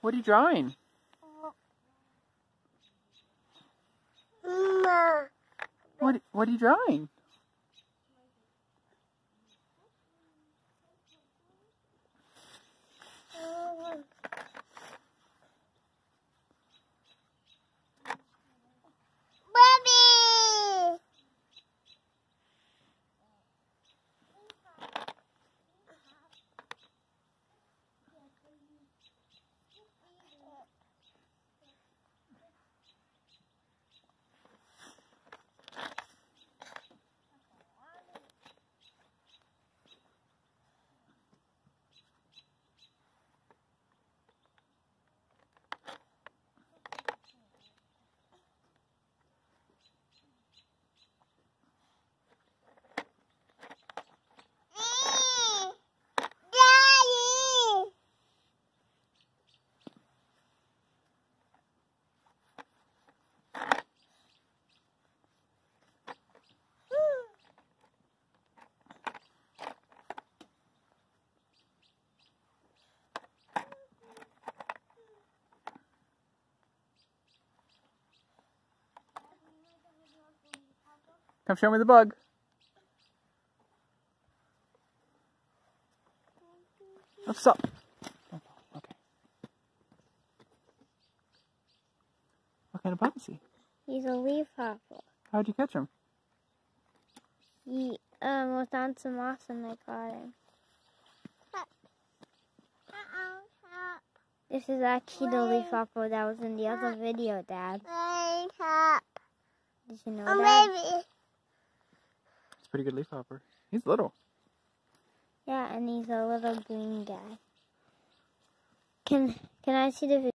What are you drawing? What What are you drawing? Come show me the bug. What's up? Oh, okay. What kind of bug is he? He's a leafhopper. How'd you catch him? He um, was on some moss and I caught him. This is actually the leafhopper that was in the other video, Dad. Did you know that? Pretty good leafhopper. He's little. Yeah, and he's a little green guy. Can can I see the video?